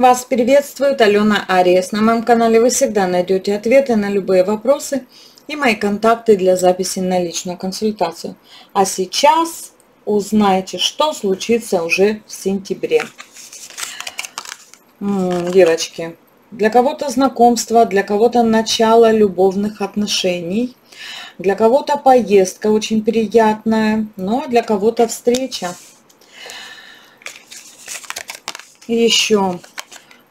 Вас приветствует Алена Ариес. На моем канале вы всегда найдете ответы на любые вопросы и мои контакты для записи на личную консультацию. А сейчас узнаете, что случится уже в сентябре. девочки, для кого-то знакомство, для кого-то начало любовных отношений, для кого-то поездка очень приятная, но для кого-то встреча. Еще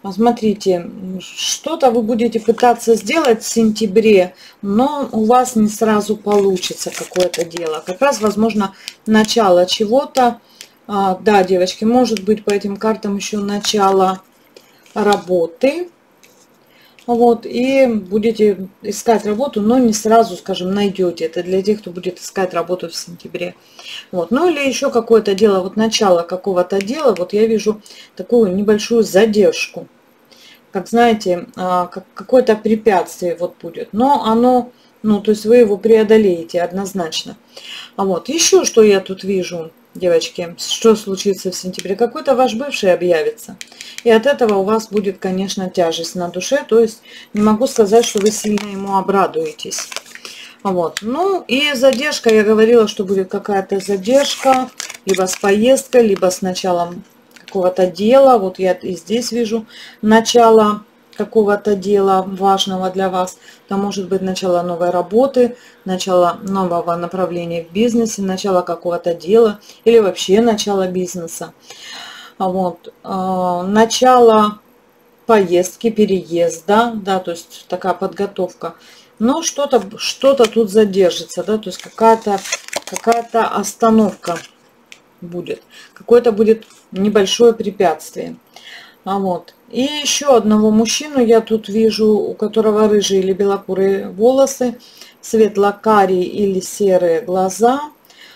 Смотрите, что-то вы будете пытаться сделать в сентябре, но у вас не сразу получится какое-то дело. Как раз, возможно, начало чего-то. А, да, девочки, может быть по этим картам еще начало работы. Вот, и будете искать работу, но не сразу, скажем, найдете. Это для тех, кто будет искать работу в сентябре. Вот, ну или еще какое-то дело, вот начало какого-то дела, вот я вижу такую небольшую задержку. Как знаете, а, как какое-то препятствие вот будет. Но оно, ну, то есть вы его преодолеете однозначно. А вот еще что я тут вижу девочки, что случится в сентябре? Какой-то ваш бывший объявится. И от этого у вас будет, конечно, тяжесть на душе. То есть не могу сказать, что вы сильно ему обрадуетесь. Вот. Ну и задержка, я говорила, что будет какая-то задержка, либо с поездкой, либо с началом какого-то дела. Вот я и здесь вижу начало какого-то дела важного для вас. Там может быть начало новой работы, начало нового направления в бизнесе, начало какого-то дела или вообще начало бизнеса. Вот. А, начало поездки, переезда, да, то есть такая подготовка. Но что-то что, -то, тут задержится, да, то есть какая-то какая-то остановка будет. Какое-то будет небольшое препятствие. А вот. И еще одного мужчину я тут вижу, у которого рыжие или белокурые волосы, светло-карие или серые глаза,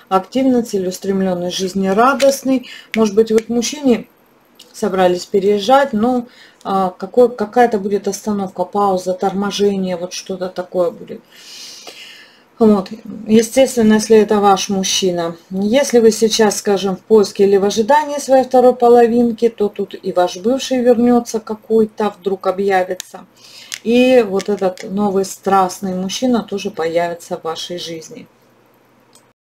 активно целеустремленный, жизнерадостный. Может быть, вот мужчине собрались переезжать, но а, какая-то будет остановка, пауза, торможение, вот что-то такое будет. Вот. Естественно, если это ваш мужчина. Если вы сейчас, скажем, в поиске или в ожидании своей второй половинки, то тут и ваш бывший вернется какой-то, вдруг объявится. И вот этот новый страстный мужчина тоже появится в вашей жизни.